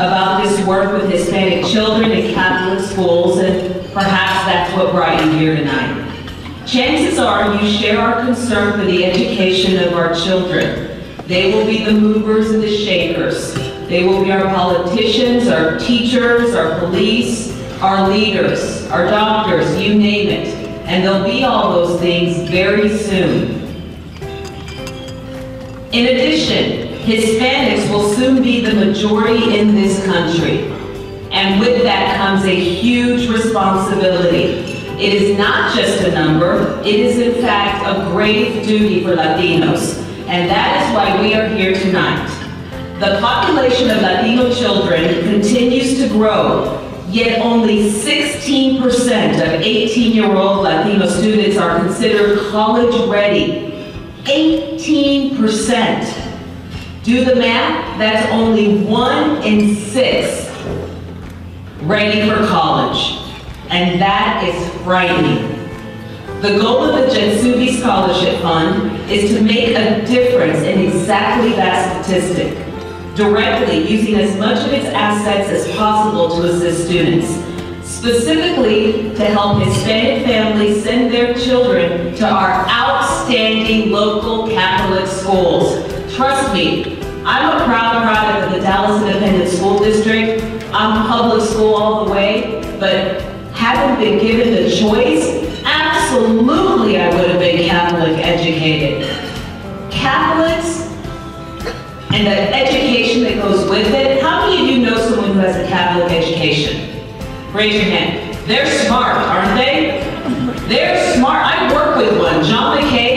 about this work with Hispanic children in Catholic schools, and perhaps that's what brought you here tonight. Chances are you share our concern for the education of our children. They will be the movers and the shakers. They will be our politicians, our teachers, our police, our leaders, our doctors, you name it. And they'll be all those things very soon. In addition, Hispanics will soon be the majority in this country. And with that comes a huge responsibility. It is not just a number, it is in fact a grave duty for Latinos. And that is why we are here tonight. The population of Latino children continues to grow, yet only 16% of 18-year-old Latino students are considered college ready. 18%. Do the math, that's only one in six ready for college. And that is frightening. The goal of the Jethsuby Scholarship Fund is to make a difference in exactly that statistic, directly using as much of its assets as possible to assist students, specifically to help Hispanic families send their children to our outstanding local Catholic schools. Trust me, I'm a proud product of the Dallas Independent School District. I'm public school all the way, but having been given the choice, absolutely I would have been Catholic educated. Catholics and the education that goes with it, how many of you know someone who has a Catholic education? Raise your hand. They're smart, aren't they? They're smart. I work with one, John McKay.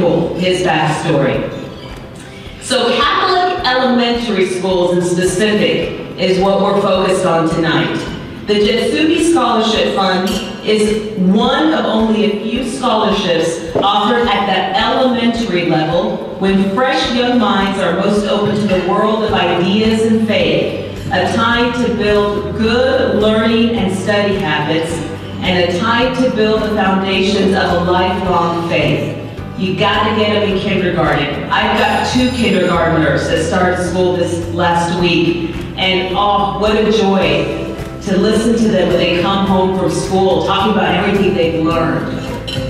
Cool, his backstory. So Catholic elementary schools in specific is what we're focused on tonight. The Jethsuby Scholarship Fund is one of only a few scholarships offered at the elementary level when fresh young minds are most open to the world of ideas and faith, a time to build good learning and study habits, and a time to build the foundations of a lifelong faith. You gotta get them in kindergarten. I've got two kindergartners that started school this last week, and oh, what a joy to listen to them when they come home from school, talking about everything they've learned.